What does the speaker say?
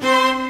Música